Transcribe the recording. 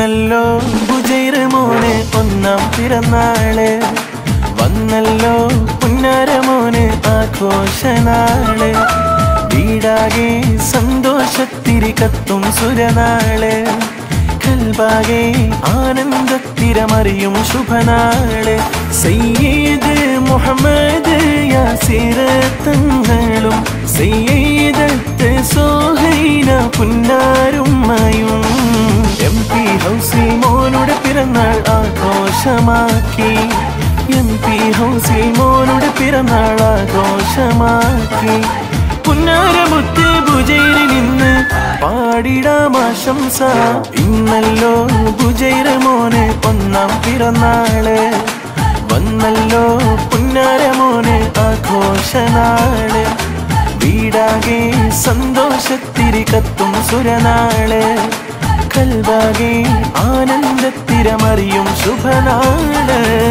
വന്നല്ലോ ബുജൈർ മോന് ഒന്നാം പിറന്നാൾ. വന്നല്ലോ പുന്നാരമോന് ആഘോഷനാൾ. വീടാകെ സന്തോഷത്തിരി കത്തും സുരനാൾ. കൽബാകെ ആനന്ദത്തിരമറിയും ശുഭനാൾ. സയ്യീദ് മുഹമ്മദ് യാസിര തങ്ങളും സയ്യീദത്ത് സോഹൈന പുന്നാരും പിറന്നാൾ ആഘോഷമാക്കി. എം പി ഹൗസിൽ മോനുടെ പിറന്നാൾ ആഘോഷമാക്കി. പുന്നാരമുത്ത് ഭുജയിൽ നിന്ന് പാടിടാമാശംസ ഇന്നല്ലോ ഭുജൈര മോന് ഒന്നാം പിറന്നാൾ. വന്നല്ലോ പുന്നാര മോനെ ആഘോഷനാൾ. വീടാകെ സന്തോഷത്തിരി കത്തും സുരനാൾ. കൽവാകെ ആനന്ദത്തിരമറിയും ശുഭനാൾ.